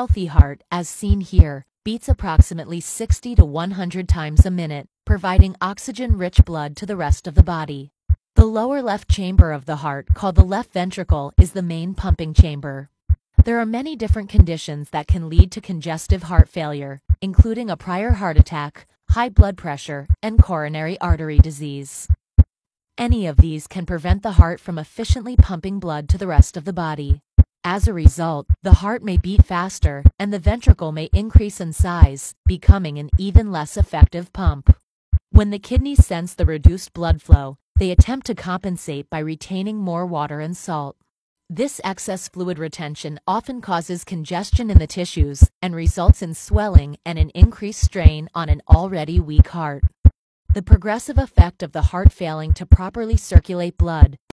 healthy heart, as seen here, beats approximately 60 to 100 times a minute, providing oxygen-rich blood to the rest of the body. The lower left chamber of the heart, called the left ventricle, is the main pumping chamber. There are many different conditions that can lead to congestive heart failure, including a prior heart attack, high blood pressure, and coronary artery disease. Any of these can prevent the heart from efficiently pumping blood to the rest of the body. As a result, the heart may beat faster and the ventricle may increase in size, becoming an even less effective pump. When the kidneys sense the reduced blood flow, they attempt to compensate by retaining more water and salt. This excess fluid retention often causes congestion in the tissues and results in swelling and an increased strain on an already weak heart. The progressive effect of the heart failing to properly circulate blood